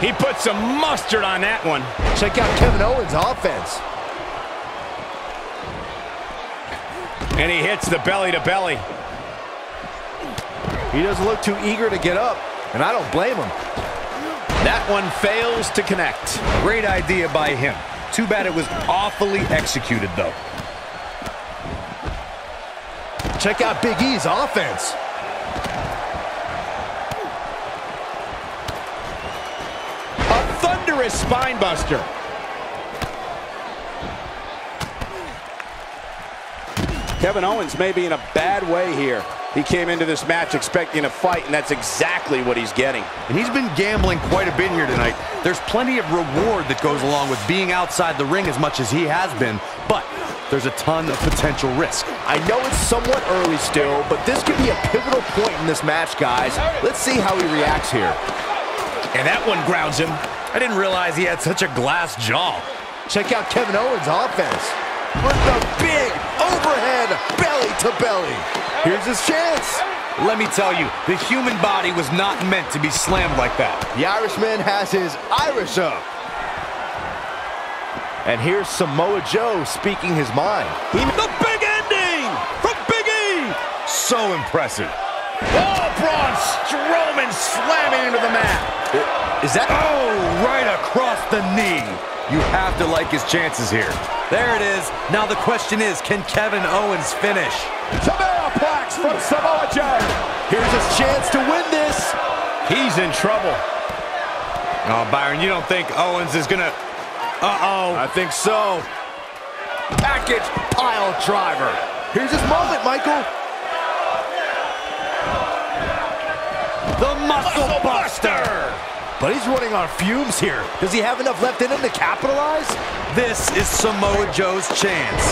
He put some mustard on that one. Check out Kevin Owens' offense. And he hits the belly to belly. He doesn't look too eager to get up, and I don't blame him. That one fails to connect. Great idea by him. Too bad it was awfully executed, though. Check out Big E's offense. A thunderous spinebuster. Kevin Owens may be in a bad way here. He came into this match expecting a fight, and that's exactly what he's getting. And he's been gambling quite a bit here tonight. There's plenty of reward that goes along with being outside the ring as much as he has been, but there's a ton of potential risk. I know it's somewhat early still, but this could be a pivotal point in this match, guys. Let's see how he reacts here. And that one grounds him. I didn't realize he had such a glass jaw. Check out Kevin Owens' offense. With the big overhead belly to belly. Here's his chance. Let me tell you, the human body was not meant to be slammed like that. The Irishman has his Irish up. And here's Samoa Joe speaking his mind. He, the big ending from Big E. So impressive. Oh, Braun Strowman slamming into the mat. Is that... Oh, right across the knee. You have to like his chances here. There it is. Now the question is, can Kevin Owens finish? Plex from Samoa Joe. Here's his chance to win this. He's in trouble. Oh, Byron, you don't think Owens is going to... Uh-oh. I think so. Package pile driver. Here's his moment, Michael. The Muscle, muscle buster. buster. But he's running on fumes here. Does he have enough left in him to capitalize? This is Samoa Joe's chance.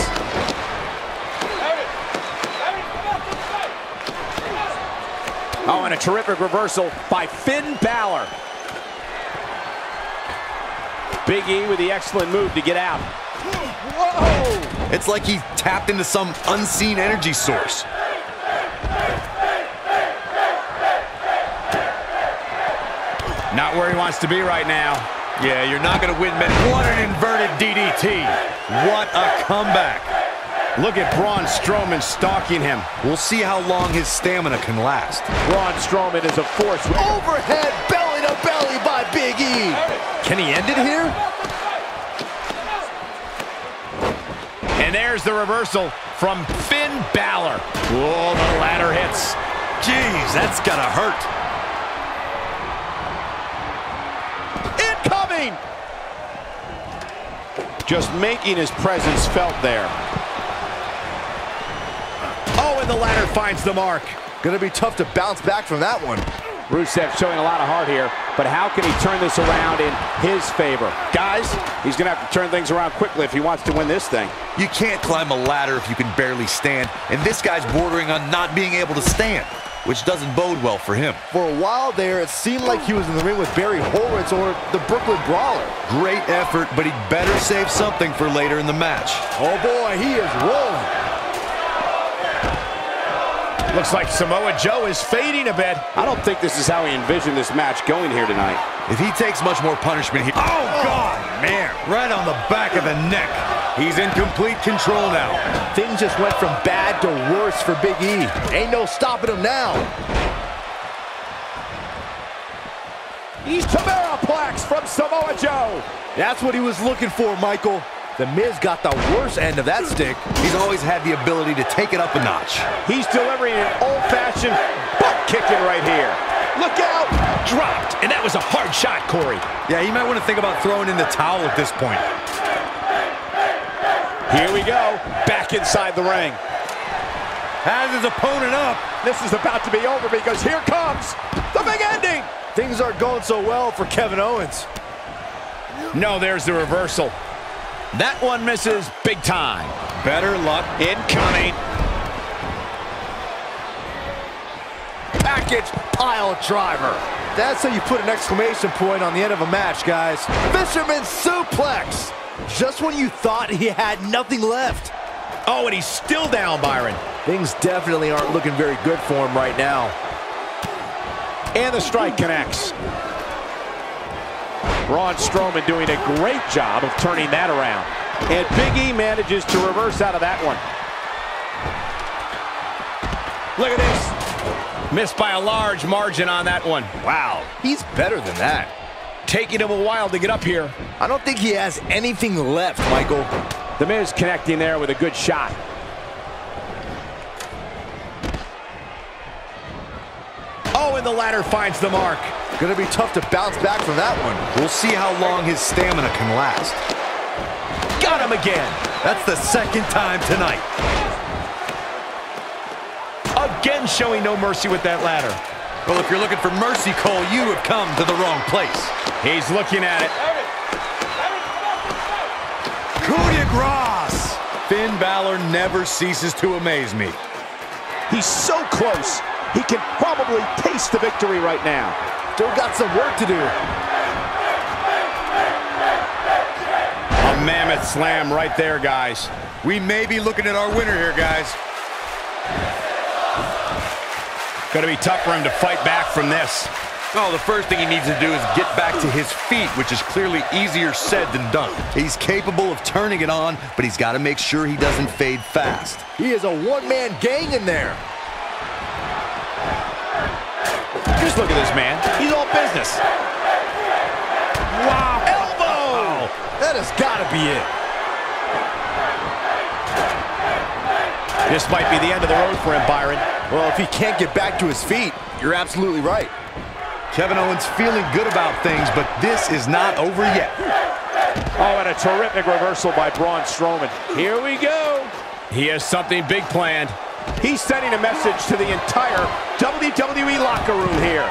Oh, and a terrific reversal by Finn Balor. Big E with the excellent move to get out. Whoa! It's like he tapped into some unseen energy source. Not where he wants to be right now. Yeah, you're not going to win many. What an inverted DDT. What a comeback. Look at Braun Strowman stalking him. We'll see how long his stamina can last. Braun Strowman is a force. Overhead belly to belly by Big E. Can he end it here? And there's the reversal from Finn Balor. Whoa, the ladder hits. Jeez, that's gotta hurt. Incoming! Just making his presence felt there. Oh, and the ladder finds the mark. Gonna be tough to bounce back from that one. Rusev showing a lot of heart here, but how can he turn this around in his favor? Guys, he's going to have to turn things around quickly if he wants to win this thing. You can't climb a ladder if you can barely stand, and this guy's bordering on not being able to stand, which doesn't bode well for him. For a while there, it seemed like he was in the ring with Barry Horowitz or the Brooklyn Brawler. Great effort, but he'd better save something for later in the match. Oh boy, he is rolling. Looks like Samoa Joe is fading a bit. I don't think this is how he envisioned this match going here tonight. If he takes much more punishment here... Oh, God, man. Right on the back of the neck. He's in complete control now. Things just went from bad to worse for Big E. Ain't no stopping him now. He's Plex from Samoa Joe. That's what he was looking for, Michael. The Miz got the worst end of that stick. He's always had the ability to take it up a notch. He's delivering an old-fashioned butt kicking right here. Look out! Dropped, and that was a hard shot, Corey. Yeah, he might want to think about throwing in the towel at this point. Here we go, back inside the ring. Has his opponent up. This is about to be over because here comes the big ending. Things aren't going so well for Kevin Owens. No, there's the reversal. That one misses big time. Better luck. Incoming. Package pile driver. That's how you put an exclamation point on the end of a match, guys. Fisherman suplex. Just when you thought he had nothing left. Oh, and he's still down, Byron. Things definitely aren't looking very good for him right now. And the strike connects. Braun Strowman doing a great job of turning that around. And Big E manages to reverse out of that one. Look at this. Missed by a large margin on that one. Wow, he's better than that. Taking him a while to get up here. I don't think he has anything left, Michael. The Miz connecting there with a good shot. Oh, and the ladder finds the mark. Gonna be tough to bounce back from that one. We'll see how long his stamina can last. Got him again. That's the second time tonight. Again showing no mercy with that ladder. Well, if you're looking for mercy, Cole, you have come to the wrong place. He's looking at it. Coup de grace! Finn Balor never ceases to amaze me. He's so close. He can probably taste the victory right now. Still got some work to do. A mammoth slam right there, guys. We may be looking at our winner here, guys. Going to be tough for him to fight back from this. Oh, the first thing he needs to do is get back to his feet, which is clearly easier said than done. He's capable of turning it on, but he's got to make sure he doesn't fade fast. He is a one-man gang in there. Just look at this man. He's all business. Wow. Elbow. That has got to be it. This might be the end of the road for him, Byron. Well, if he can't get back to his feet, you're absolutely right. Kevin Owens feeling good about things, but this is not over yet. Oh, and a terrific reversal by Braun Strowman. Here we go. He has something big planned. He's sending a message to the entire WWE locker room here.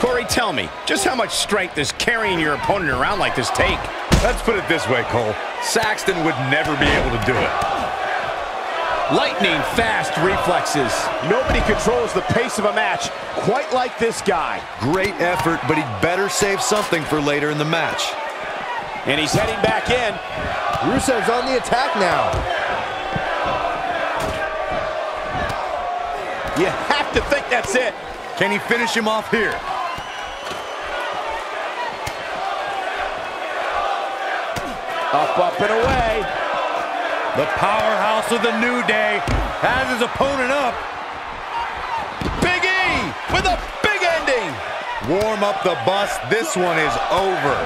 Corey, tell me, just how much strength does carrying your opponent around like this take? Let's put it this way, Cole. Saxton would never be able to do it. Lightning fast reflexes. Nobody controls the pace of a match quite like this guy. Great effort, but he'd better save something for later in the match. And he's heading back in. Rusev's on the attack now. You have to think that's it. Can he finish him off here? Up, up, and away. The powerhouse of the New Day has his opponent up. Big E with a big ending. Warm up the bus. This one is over.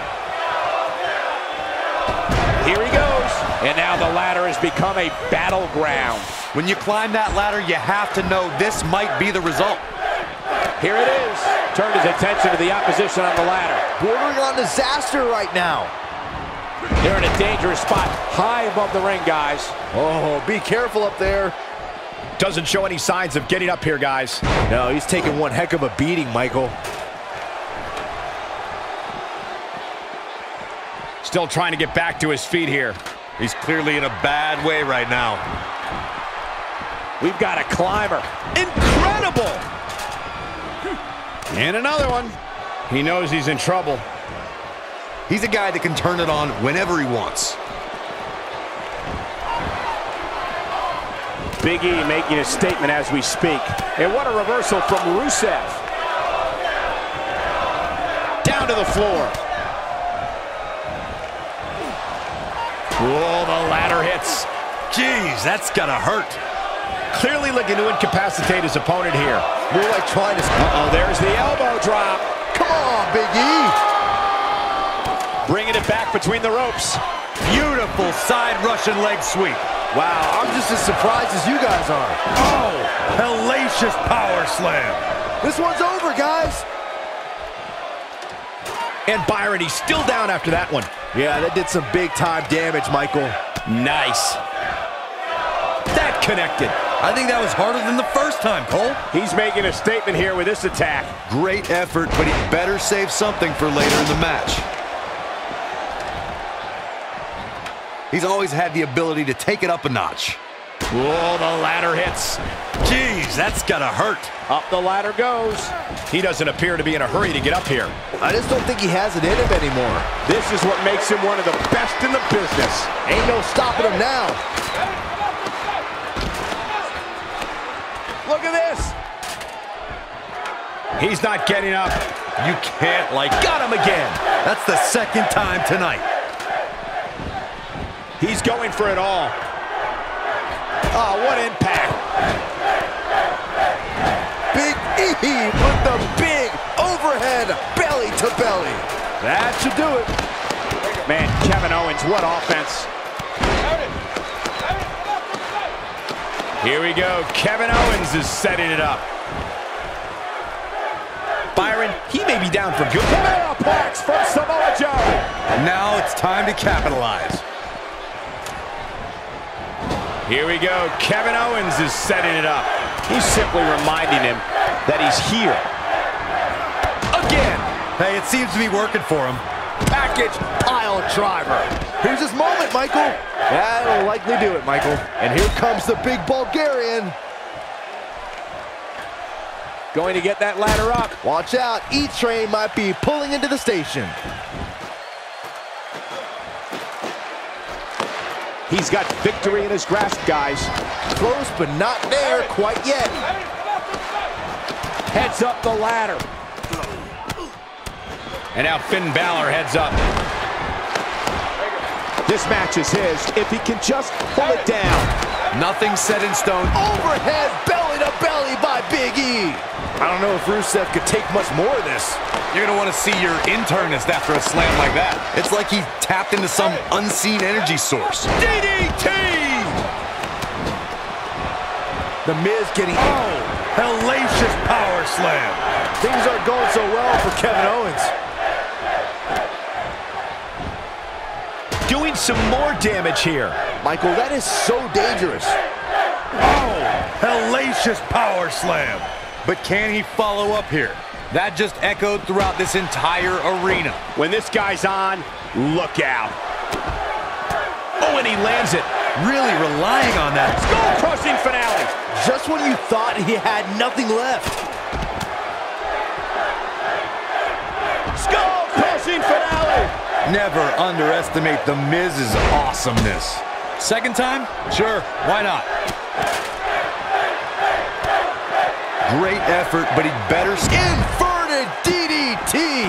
Here he goes. And now the ladder has become a battleground. When you climb that ladder, you have to know this might be the result. Here it is. Turned his attention to the opposition on the ladder. Bordering on disaster right now. They're in a dangerous spot, high above the ring, guys. Oh, be careful up there. Doesn't show any signs of getting up here, guys. No, he's taking one heck of a beating, Michael. Still trying to get back to his feet here. He's clearly in a bad way right now. We've got a climber. Incredible! And another one. He knows he's in trouble. He's a guy that can turn it on whenever he wants. Big E making a statement as we speak. And what a reversal from Rusev. Down to the floor. Whoa, the ladder hits. Jeez, that's gotta hurt. Clearly looking to incapacitate his opponent here. More like trying to... Uh-oh, there's the elbow drop. Come on, Big E. Bringing it back between the ropes. Beautiful side Russian leg sweep. Wow, I'm just as surprised as you guys are. Oh, hellacious power slam. This one's over, guys. And Byron, he's still down after that one. Yeah, that did some big-time damage, Michael. Nice. That connected. I think that was harder than the first time, Cole. He's making a statement here with this attack. Great effort, but he better save something for later in the match. He's always had the ability to take it up a notch. Whoa, the ladder hits. Jeez, that's gotta hurt. Up the ladder goes. He doesn't appear to be in a hurry to get up here. I just don't think he has it in him anymore. This is what makes him one of the best in the business. Ain't no stopping him now. Look Look at this. He's not getting up. You can't like... Got him again. That's the second time tonight. He's going for it all. Oh, what impact. Big E with the big overhead belly to belly. That should do it. Man, Kevin Owens, what offense. Here we go. Kevin Owens is setting it up. Byron, he may be down for good. Superplex from Samoa Joe. Now it's time to capitalize. Here we go. Kevin Owens is setting it up. He's simply reminding him that he's here. Again. Hey, it seems to be working for him. Package pile driver. Here's his moment, Michael. That'll likely do it, Michael. And here comes the big Bulgarian. Going to get that ladder up. Watch out, E-Train might be pulling into the station. He's got victory in his grasp, guys. Close, but not there quite yet. Heads up the ladder. And now Finn Balor heads up. This match is his if he can just pull it down. Nothing set in stone. Overhead belly to belly by Big E. I don't know if Rusev could take much more of this. You're going to want to see your internist after a slam like that. It's like he tapped into some unseen energy source. DDT! The Miz getting... Oh, hellacious power slam. Things aren't going so well for Kevin Owens. Doing some more damage here. Michael, that is so dangerous. Oh, hellacious power slam. But can he follow up here? That just echoed throughout this entire arena. When this guy's on, look out. Oh, and he lands it. Really relying on that. Skull-crushing finale. Just when you thought he had nothing left. Skull-crushing finale. Never underestimate the Miz's awesomeness. Second time? Sure, why not? Great effort, but he'd better... Inverted DDT.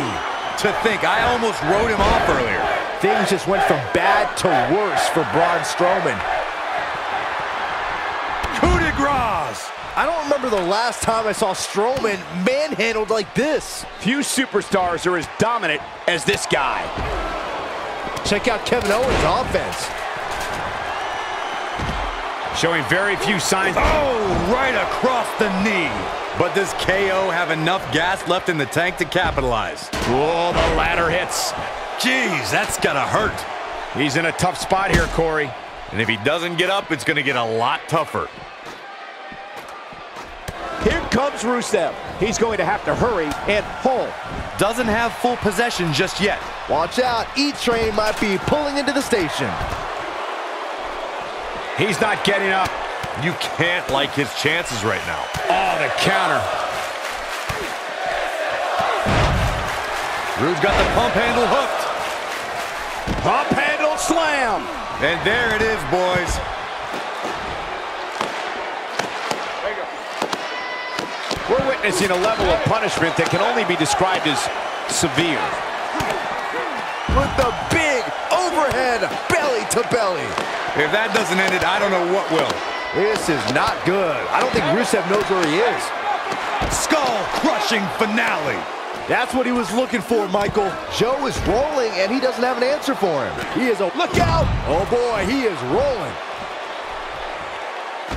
To think, I almost wrote him off earlier. Things just went from bad to worse for Braun Strowman. Coup de grace! I don't remember the last time I saw Strowman manhandled like this. Few superstars are as dominant as this guy. Check out Kevin Owens' offense. Showing very few signs. Oh, right across the knee. But does KO have enough gas left in the tank to capitalize? Oh, the ladder hits. Jeez, that's gotta hurt. He's in a tough spot here, Corey. And if he doesn't get up, it's gonna get a lot tougher. Here comes Rusev. He's going to have to hurry and pull. Doesn't have full possession just yet. Watch out, E-Train might be pulling into the station. He's not getting up. You can't like his chances right now. Oh, the counter. Roode's got the pump handle hooked. Pump handle slam. And there it is, boys. We're witnessing a level of punishment that can only be described as severe. With the big overhead to belly. If that doesn't end it, I don't know what will. This is not good. I don't think Rusev knows where he is. Skull-crushing finale. That's what he was looking for, Michael. Joe is rolling, and he doesn't have an answer for him. He is a look out. Oh, boy, he is rolling.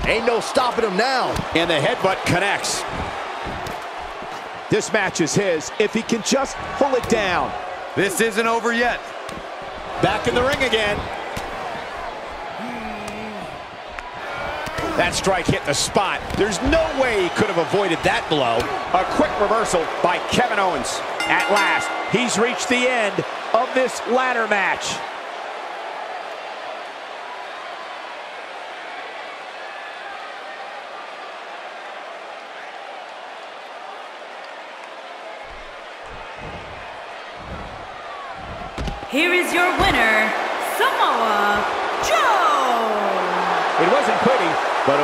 Ain't no stopping him now. And the headbutt connects. This match is his if he can just pull it down. This isn't over yet. Back in the ring again. That strike hit the spot. There's no way he could have avoided that blow. A quick reversal by Kevin Owens. At last, he's reached the end of this ladder match. Here is your winner, but